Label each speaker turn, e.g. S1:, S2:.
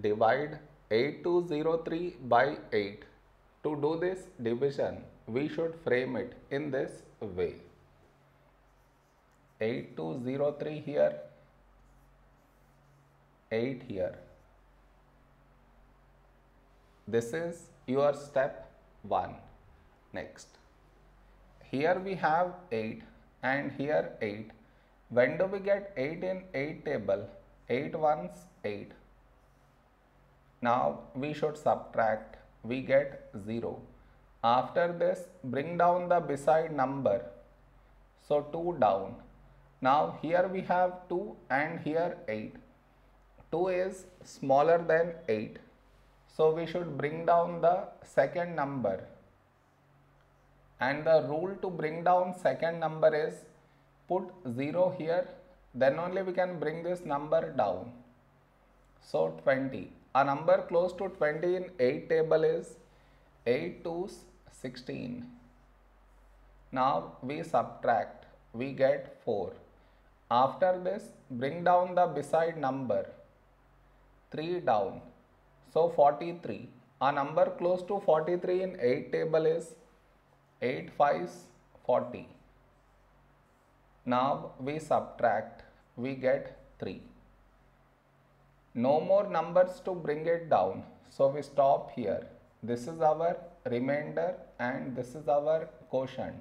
S1: divide 8203 by 8. To do this division, we should frame it in this way. 8203 here, 8 here. This is your step 1. Next, here we have 8 and here 8. When do we get 8 in 8 table? 8 ones 8. Now we should subtract, we get 0. After this, bring down the beside number. So 2 down. Now here we have 2 and here 8. 2 is smaller than 8. So we should bring down the second number. And the rule to bring down second number is put 0 here. Then only we can bring this number down. So 20. A number close to 20 in 8 table is 8 to 16. Now we subtract, we get 4. After this, bring down the beside number 3 down. So 43. A number close to 43 in 8 table is 8 5s 40. Now we subtract, we get 3 no more numbers to bring it down. So we stop here. This is our remainder and this is our quotient